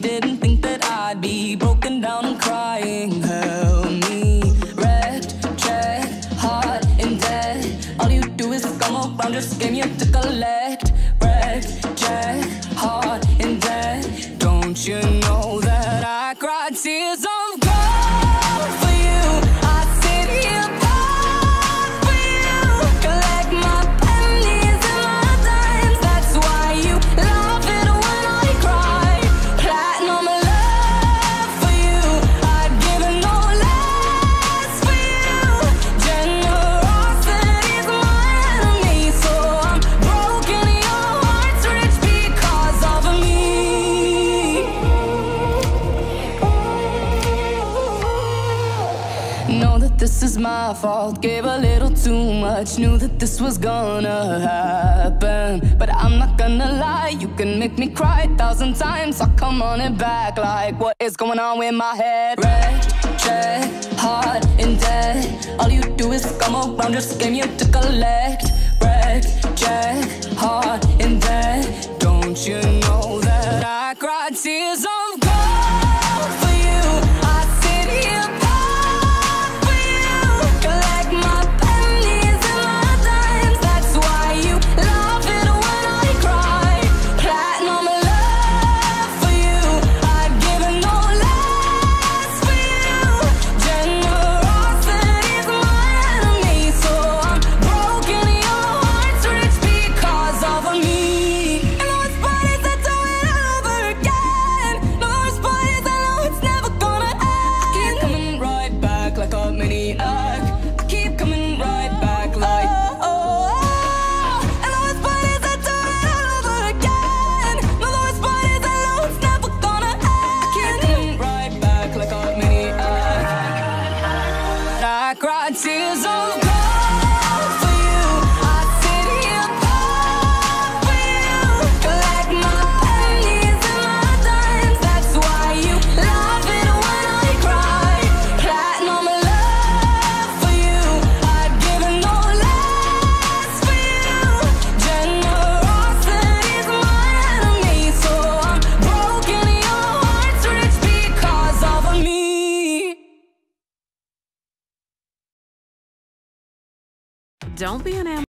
Didn't think that I'd be broken down and crying. Help me, red, red. All you do is come around, just give me a tickle. know that this is my fault. Gave a little too much, knew that this was gonna happen. But I'm not gonna lie, you can make me cry a thousand times. I'll come on and back, like, what is going on with my head? Red, red, hard in debt. All you do is come around, just game you to collect. Red, red, hard in debt. Don't you know that I cried tears on? Cry tears of Don't be an animal.